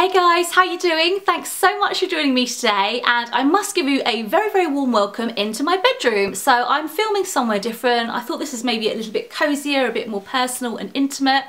Hey guys, how you doing? Thanks so much for joining me today and I must give you a very very warm welcome into my bedroom. So I'm filming somewhere different. I thought this is maybe a little bit cozier, a bit more personal and intimate.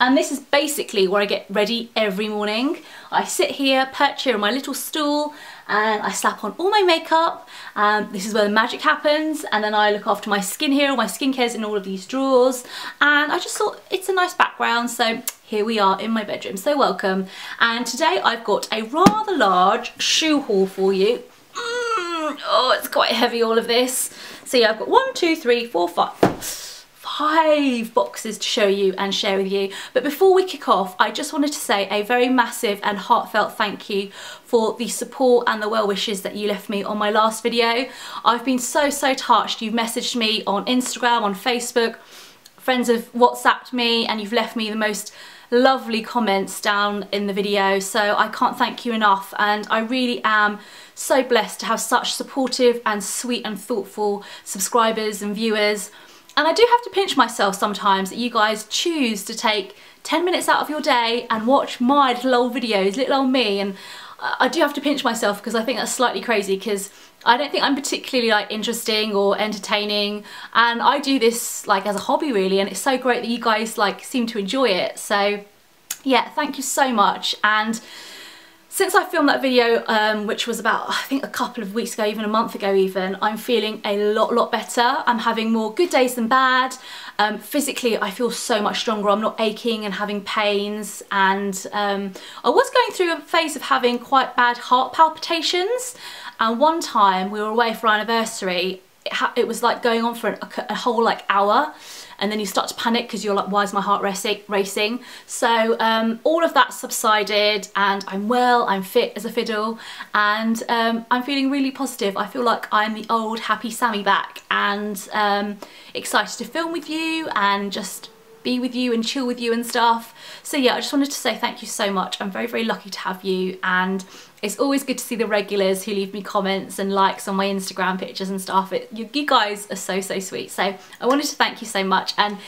And this is basically where I get ready every morning. I sit here, perch here on my little stool and I slap on all my makeup. Um, this is where the magic happens and then I look after my skin here, all my skincare's in all of these drawers and I just thought it's a nice background so here we are in my bedroom, so welcome. And today I've got a rather large shoe haul for you. Mm, oh, it's quite heavy all of this. So yeah, I've got one, two, three, four, five, five boxes to show you and share with you. But before we kick off, I just wanted to say a very massive and heartfelt thank you for the support and the well wishes that you left me on my last video. I've been so, so touched. You've messaged me on Instagram, on Facebook, friends have WhatsApped me and you've left me the most lovely comments down in the video so I can't thank you enough and I really am so blessed to have such supportive and sweet and thoughtful subscribers and viewers and I do have to pinch myself sometimes that you guys choose to take 10 minutes out of your day and watch my little old videos, little old me. And I do have to pinch myself because I think that's slightly crazy because I don't think I'm particularly like interesting or entertaining. And I do this like as a hobby really and it's so great that you guys like seem to enjoy it. So yeah thank you so much. And since I filmed that video, um, which was about, I think a couple of weeks ago, even a month ago even, I'm feeling a lot, lot better. I'm having more good days than bad. Um, physically, I feel so much stronger. I'm not aching and having pains. And um, I was going through a phase of having quite bad heart palpitations. And one time we were away for our anniversary, it, it was like going on for a, a whole like hour and then you start to panic because you're like, why is my heart racing? So um, all of that subsided and I'm well, I'm fit as a fiddle and um, I'm feeling really positive. I feel like I'm the old happy Sammy back and um, excited to film with you and just be with you and chill with you and stuff. So yeah, I just wanted to say thank you so much. I'm very, very lucky to have you and it's always good to see the regulars who leave me comments and likes on my Instagram pictures and stuff. It, you, you guys are so, so sweet. So I wanted to thank you so much and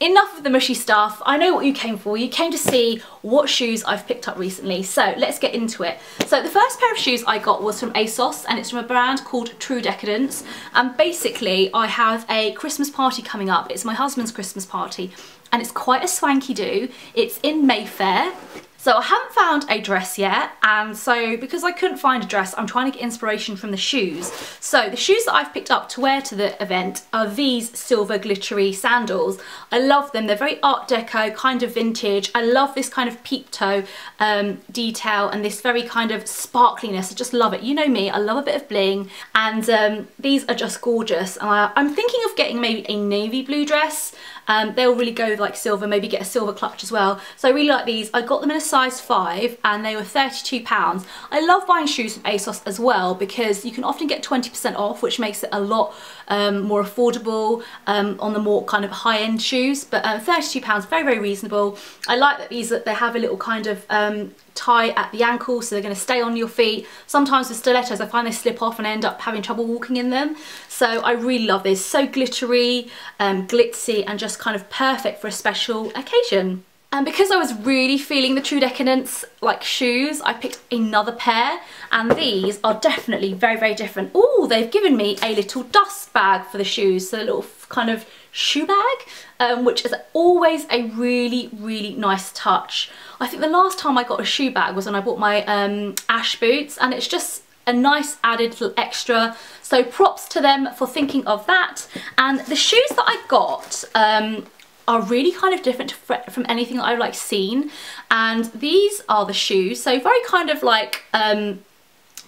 enough of the mushy stuff. I know what you came for. You came to see what shoes I've picked up recently. So let's get into it. So the first pair of shoes I got was from ASOS and it's from a brand called True Decadence. And basically I have a Christmas party coming up. It's my husband's Christmas party and it's quite a swanky do. It's in Mayfair so I haven't found a dress yet and so because I couldn't find a dress I'm trying to get inspiration from the shoes. So the shoes that I've picked up to wear to the event are these silver glittery sandals. I love them, they're very art deco, kind of vintage. I love this kind of peep toe um, detail and this very kind of sparkliness, I just love it. You know me, I love a bit of bling and um, these are just gorgeous. Uh, I'm thinking of getting maybe a navy blue dress um, they'll really go with like silver, maybe get a silver clutch as well. So I really like these. I got them in a size 5 and they were £32. I love buying shoes from ASOS as well because you can often get 20% off which makes it a lot um, more affordable um, on the more kind of high-end shoes. But uh, £32, very, very reasonable. I like that these, they have a little kind of um, tie at the ankle so they're going to stay on your feet. Sometimes with stilettos I find they slip off and end up having trouble walking in them. So I really love this. So glittery, um, glitzy and just kind of perfect for a special occasion. And because I was really feeling the True Decadence like shoes, I picked another pair and these are definitely very, very different. Oh, they've given me a little dust bag for the shoes, so a little kind of shoe bag, um, which is always a really, really nice touch. I think the last time I got a shoe bag was when I bought my um, Ash boots and it's just a nice added little extra. So props to them for thinking of that. And the shoes that I got, um, are really kind of different from anything that I've like seen. And these are the shoes. So very kind of like um,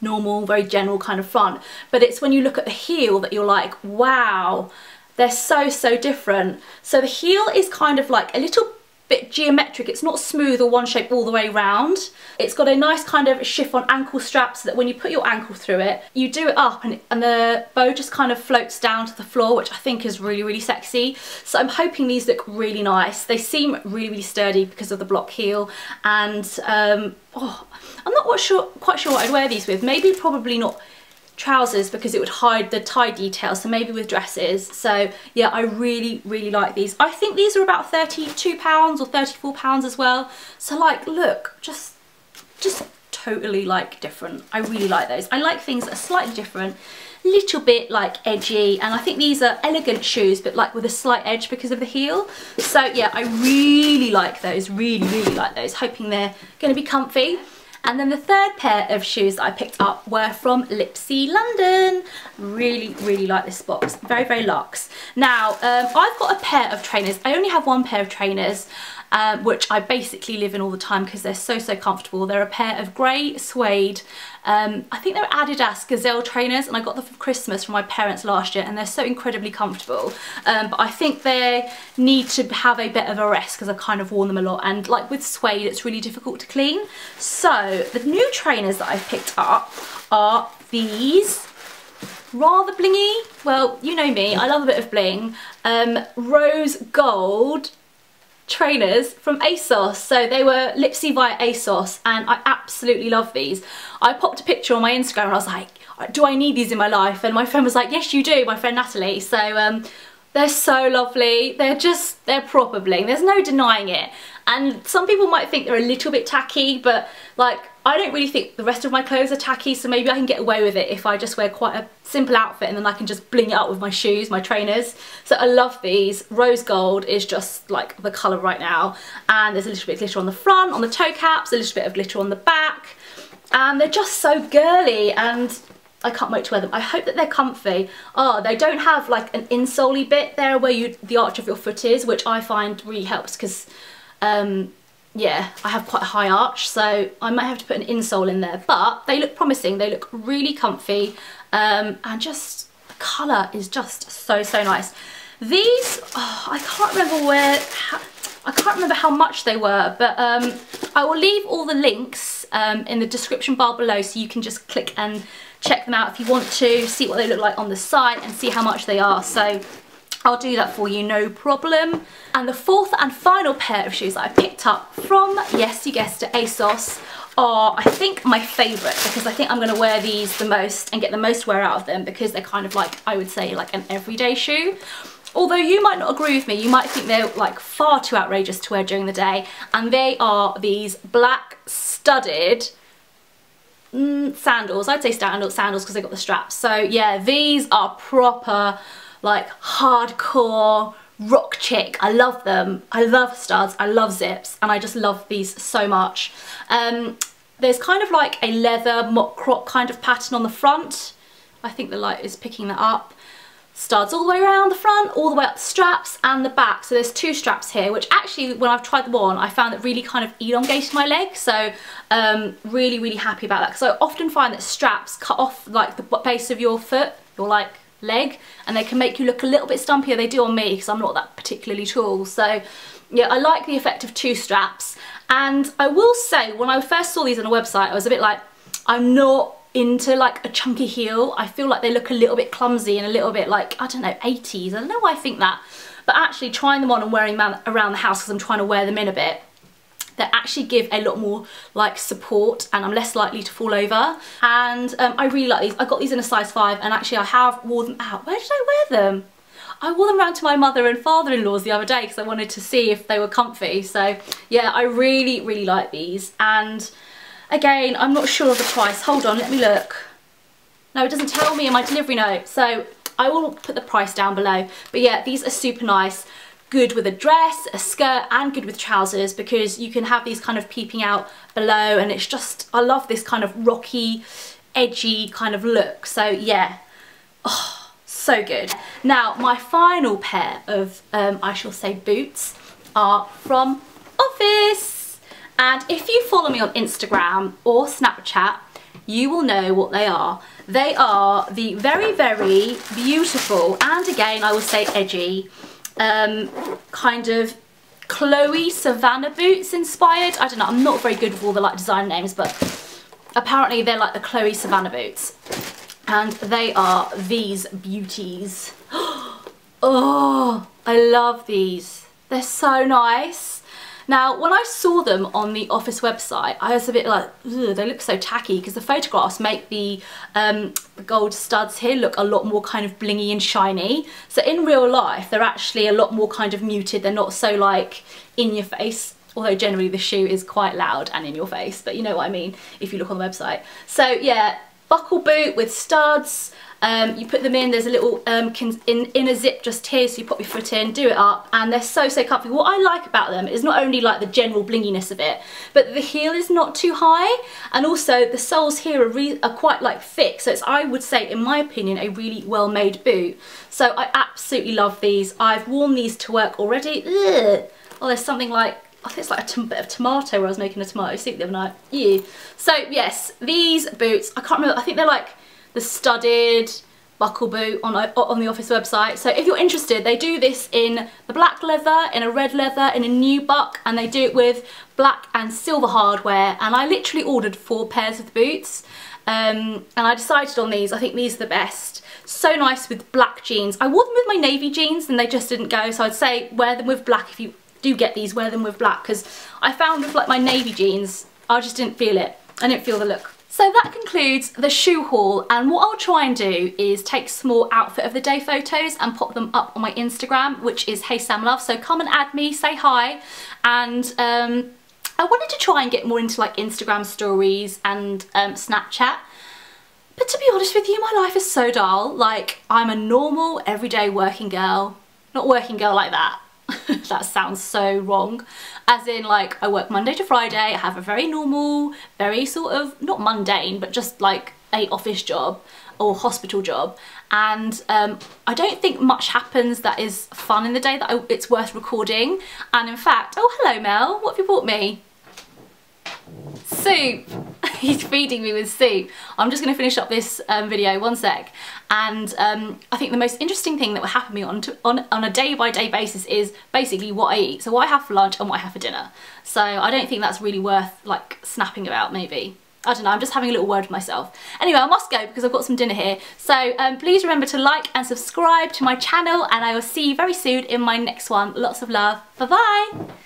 normal very general kind of front. But it's when you look at the heel that you're like wow they're so so different. So the heel is kind of like a little bit geometric. It's not smooth or one shape all the way round. It's got a nice kind of chiffon ankle strap so that when you put your ankle through it, you do it up and, and the bow just kind of floats down to the floor, which I think is really, really sexy. So I'm hoping these look really nice. They seem really, really sturdy because of the block heel and um, oh, I'm not sure, quite sure what I'd wear these with. Maybe probably not trousers because it would hide the tie detail so maybe with dresses so yeah I really really like these I think these are about 32 pounds or 34 pounds as well so like look just just totally like different. I really like those. I like things that are slightly different, little bit like edgy and I think these are elegant shoes but like with a slight edge because of the heel. So yeah, I really like those, really, really like those, hoping they're going to be comfy. And then the third pair of shoes that I picked up were from Lipsy London. Really, really like this box. Very, very luxe. Now, um, I've got a pair of trainers. I only have one pair of trainers um, which I basically live in all the time because they're so, so comfortable. They're a pair of grey suede, um, I think they're Adidas Gazelle trainers and I got them for Christmas from my parents last year and they're so incredibly comfortable. Um, but I think they need to have a bit of a rest because I've kind of worn them a lot and like with suede it's really difficult to clean. So the new trainers that I've picked up are these rather blingy. Well, you know me, I love a bit of bling. Um, rose gold trainers from ASOS. So they were Lipsy via ASOS and I absolutely love these. I popped a picture on my Instagram and I was like, do I need these in my life? And my friend was like, yes you do, my friend Natalie. So um, they're so lovely. They're just, they're proper bling. There's no denying it. And some people might think they're a little bit tacky, but like, I don't really think the rest of my clothes are tacky, so maybe I can get away with it if I just wear quite a simple outfit and then I can just bling it up with my shoes, my trainers. So I love these. Rose gold is just like the colour right now. And there's a little bit of glitter on the front, on the toe caps, a little bit of glitter on the back. And they're just so girly and I can't wait to wear them. I hope that they're comfy. Oh, they don't have like an insole bit there where you the arch of your foot is, which I find really helps because um, yeah, I have quite a high arch, so I might have to put an insole in there. But they look promising. They look really comfy um, and just the colour is just so, so nice. These, oh, I can't remember where, I can't remember how much they were, but um, I will leave all the links um, in the description bar below so you can just click and check them out if you want to, see what they look like on the site and see how much they are. So I'll do that for you, no problem. And the fourth and final pair of shoes that I picked up from, yes, you guessed it, ASOS, are, I think, my favourite because I think I'm going to wear these the most and get the most wear out of them because they're kind of like, I would say, like an everyday shoe. Although you might not agree with me, you might think they're like far too outrageous to wear during the day. And they are these black studded mm, sandals. I'd say sandals sandals because they've got the straps. So yeah, these are proper like hardcore rock chick. I love them. I love studs. I love zips. And I just love these so much. Um, there's kind of like a leather mock croc kind of pattern on the front. I think the light is picking that up studs all the way around the front, all the way up the straps and the back. So there's two straps here, which actually when I've tried them on, I found that really kind of elongated my leg. So um, really, really happy about that. Because I often find that straps cut off like the base of your foot, your like leg, and they can make you look a little bit stumpier. They do on me because I'm not that particularly tall. So yeah, I like the effect of two straps. And I will say, when I first saw these on a website, I was a bit like, I'm not into like a chunky heel. I feel like they look a little bit clumsy and a little bit like, I don't know, 80s. I don't know why I think that. But actually trying them on and wearing them around the house because I'm trying to wear them in a bit, they actually give a lot more like support and I'm less likely to fall over. And um, I really like these. I got these in a size 5 and actually I have wore them out. Where did I wear them? I wore them around to my mother and father-in-law's the other day because I wanted to see if they were comfy. So yeah, I really, really like these. And Again, I'm not sure of the price. Hold on, let me look. No, it doesn't tell me in my delivery note. So I will put the price down below. But yeah, these are super nice. Good with a dress, a skirt, and good with trousers because you can have these kind of peeping out below and it's just, I love this kind of rocky, edgy kind of look. So yeah, oh, so good. Now, my final pair of, um, I shall say, boots are from Office. And if you follow me on Instagram or Snapchat, you will know what they are. They are the very, very beautiful, and again, I will say edgy, um, kind of Chloe Savannah boots inspired. I don't know, I'm not very good with all the like design names, but apparently they're like the Chloe Savannah boots. And they are these beauties. Oh, I love these. They're so nice. Now, when I saw them on the office website, I was a bit like, they look so tacky because the photographs make the, um, the gold studs here look a lot more kind of blingy and shiny. So in real life, they're actually a lot more kind of muted. They're not so like in your face. although generally the shoe is quite loud and in your face, but you know what I mean if you look on the website. So yeah, buckle boot with studs, um, you put them in, there's a little um, in, inner zip just here, so you pop your foot in, do it up, and they're so, so comfy. What I like about them is not only like the general blinginess of it, but the heel is not too high, and also the soles here are, are quite like thick, so it's, I would say, in my opinion, a really well-made boot. So I absolutely love these. I've worn these to work already. Ugh. Oh, there's something like I think it's like a bit of tomato where I was making a tomato soup the other night. Yeah. So yes, these boots, I can't remember, I think they're like the studded buckle boot on, on the office website. So if you're interested, they do this in the black leather, in a red leather, in a nubuck, and they do it with black and silver hardware. And I literally ordered four pairs of the boots. Um, and I decided on these, I think these are the best. So nice with black jeans. I wore them with my navy jeans and they just didn't go, so I'd say wear them with black if you do get these, wear them with black, because I found with like my navy jeans, I just didn't feel it. I didn't feel the look. So that concludes the shoe haul and what I'll try and do is take small outfit of the day photos and pop them up on my Instagram which is Hey Sam Love. So come and add me, say hi and um, I wanted to try and get more into like Instagram stories and um, Snapchat. But to be honest with you my life is so dull. Like I'm a normal everyday working girl. Not working girl like that that sounds so wrong. As in like I work Monday to Friday, I have a very normal, very sort of, not mundane, but just like a office job or hospital job and um, I don't think much happens that is fun in the day that I, it's worth recording and in fact, oh hello Mel, what have you brought me? Soup! He's feeding me with soup. I'm just going to finish up this um, video, one sec. And um, I think the most interesting thing that will happen to me on, to, on, on a day-by-day -day basis is basically what I eat. So what I have for lunch and what I have for dinner. So I don't think that's really worth like snapping about maybe. I don't know, I'm just having a little word with myself. Anyway, I must go because I've got some dinner here. So um, please remember to like and subscribe to my channel and I will see you very soon in my next one. Lots of love. Bye-bye.